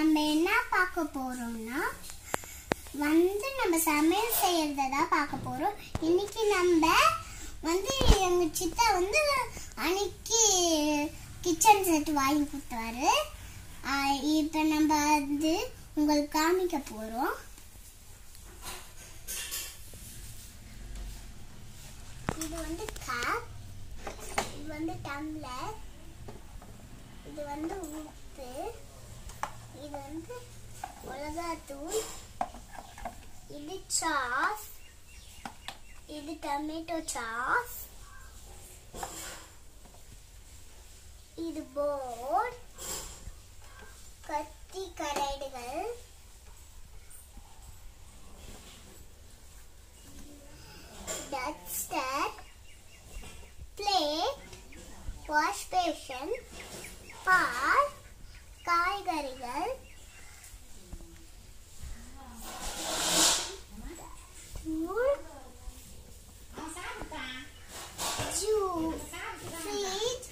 நம்ம என்ன பார்க்க போறோம்னா வந்து நம்ம சமையல் செய்கிறத தான் பார்க்க போறோம். இன்னைக்கு நம்ம வந்து எங்க சித்தா வந்து அன்னைக்கு கிச்சன் செட் வாங்கி கொடுத்தாரு. இப்போ இப்ப நம்ம வந்து உங்களுக்கு காமிக்க போறோம். இது வந்து கப் இது வந்து டம்ளர் இது வந்து உப்பு. இது வந்து மிளகாத்தூள் இது சாஸ் இது டொமேட்டோ சாஸ் இது போர்ட் கத்தி கரைடுகள் juice fridge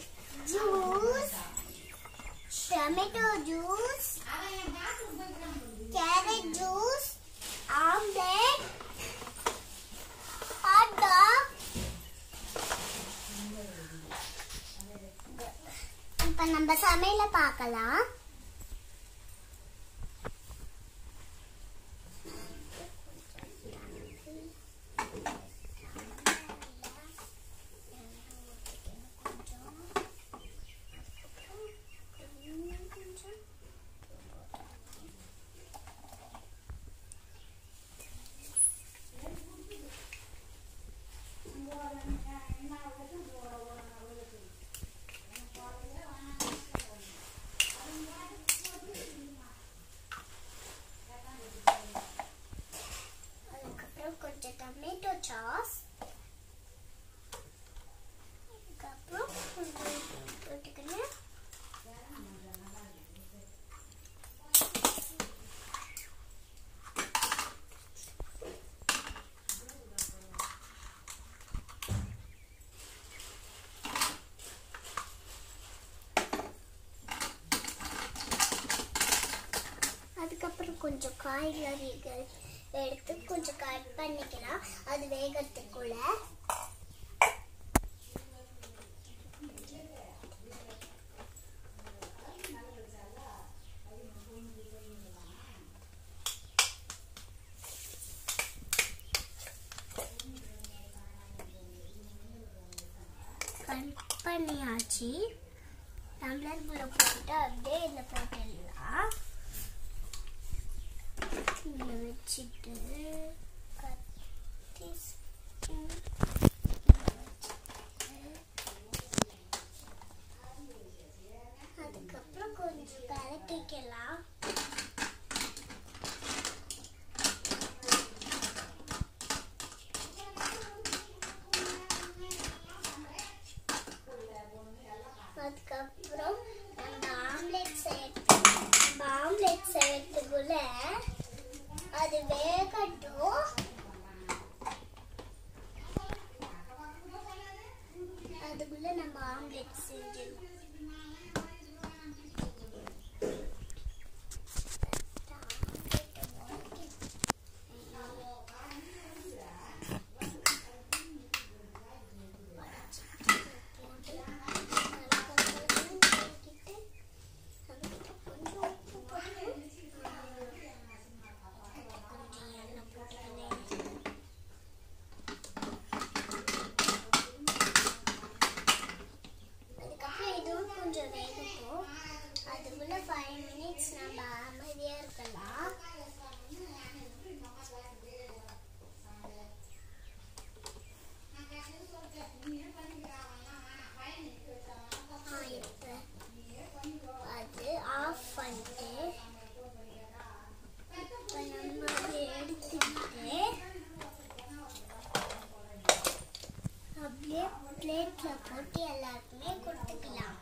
juice tomato juice carrot juice omelette hot dog இப்ப நம்ம சமையல பார்க்கலாம் கொஞ்சம் காய்கறிகள் எடுத்து கொஞ்சம் கட் பண்ணிக்கலாம். அது வேகத்துக்குள்ள கட் பண்ணியாச்சு. டம்ளர்குள்ள போட்டுட்டு அப்படியே இந்த அதுக்குள்ள நம்ம ஆம்லெட் செஞ்சிடணும் எல்லாருக்குமே கொடுத்துக்கலாம்.